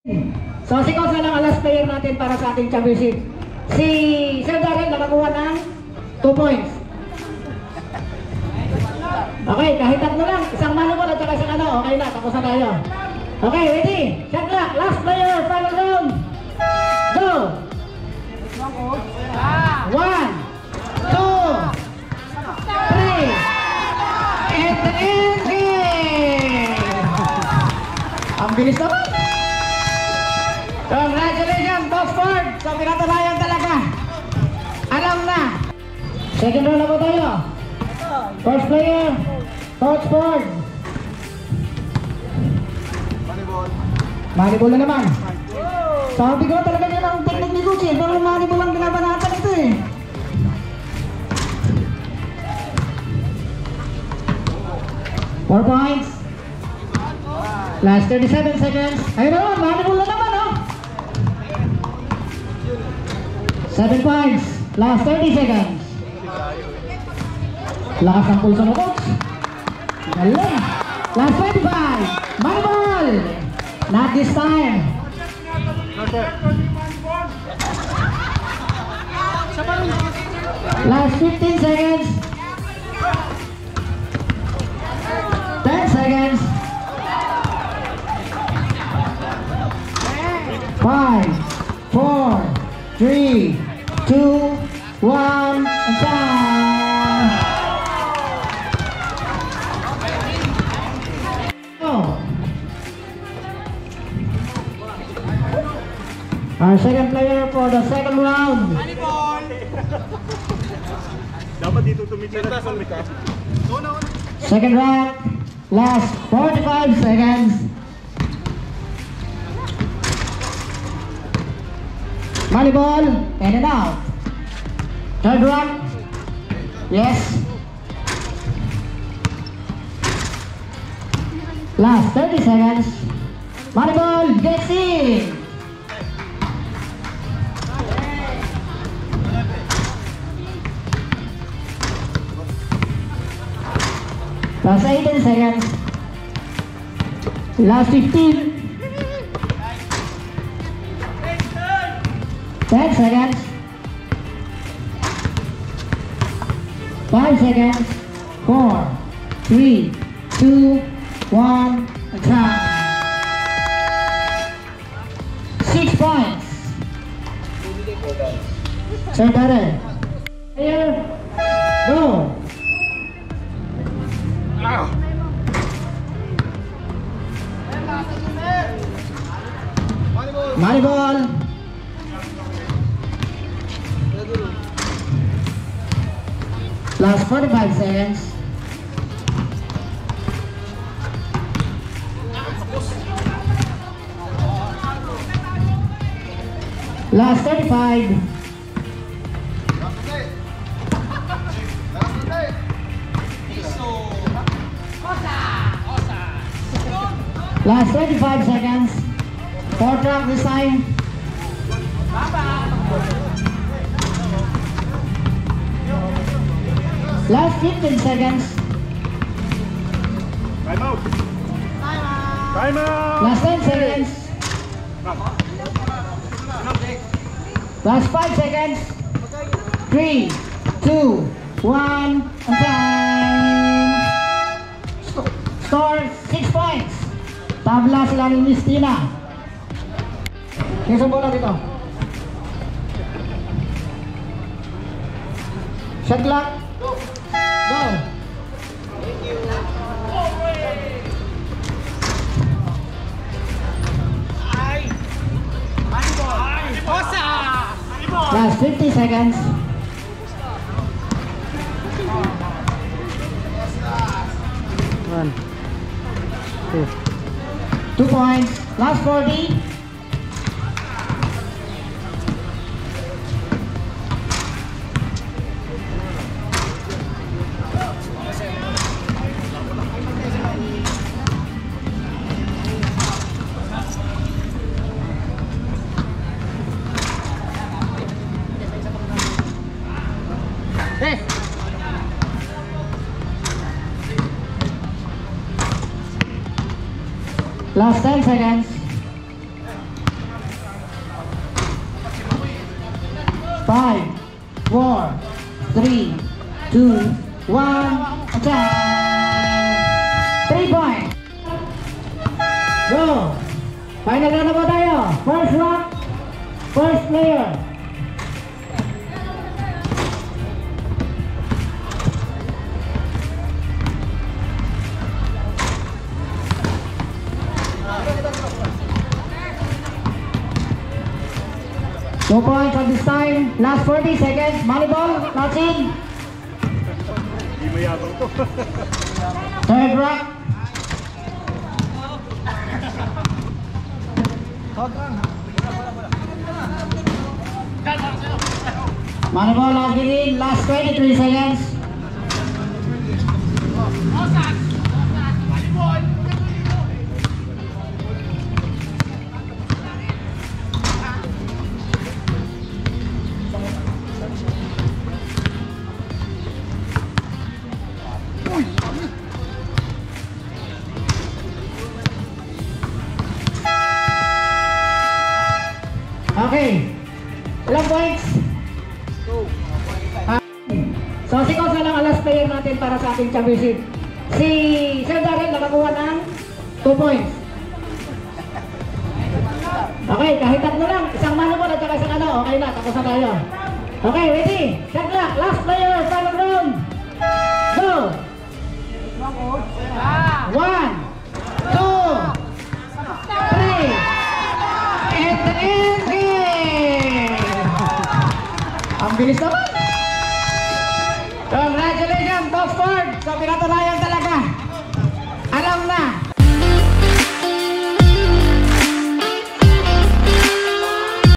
So si Kosa lang ang last player natin para sa ating championship. Si Sir Darren nakakuha ng 2 points. Okay, kahit tatlo lang, isang manubol at saka isang ano, okay na, tapos na tayo. Okay, ready? Shot clock, last player, final round. Go! One, two, three, and the ending! Ang bilis naman! So, pinatunayan talaga. Alam na. Second round na po tayo. First player, Coach Ford. Manibol na naman. Sabi ko talaga yan ang technique ni Gucci, pero manibol ang binabanatan ito eh. Four points. Last 37 seconds. Ayun na naman, manibol na naman oh. Seven points. Last 30 seconds. Lakas ng pulso mo, coach. Galing. Last 25. Manibol. Not this time. Last 15 seconds. 10 seconds. Five, four, three, two, one. Go. Our second player for the second round. Dapat dito tumitin na sa. Second round, last 45 seconds. Money ball, in and out. Third round, yes. Last 30 seconds. Money ball gets in. Last 18 seconds. Last 15. 10 seconds. 5 seconds. 4, 3, 2, 1, attack. 6 points. Sir Darren. Player, Last 45 seconds. Last 35. Last 35 seconds. Four track this time. Last 15 seconds. Time out. Time out. Last 10 seconds. Last 5 seconds. 3, 2, 1, and time. Score 6 points. Tabla sila ni Miss Tina. Kisang bola dito. Shot clock. Last 50 seconds. One, two. Two points. Last 40. Eh. Last 10 seconds. Five, four, three, two, one, attack! Three point. Go. Final round of po tayo. First round, first player. Two points at this time. Last 40 seconds. Money ball, nothing. Hindi mayabang to. Third rock. Money ball, nothing. Last 23 seconds. Okay. Ilang points? Ah, So si Kosa lang ang last player natin para sa ating championship. Si Sir Darrell nakakuha ng 2 points. Okay, kahit tatlo lang. Isang mano mo at saka isang ano. Okay na, tapos na tayo. Okay, ready? Shot clock. Ang bilis naman! Congratulations, Top Ford! So, pinatunayan talaga. Alam na,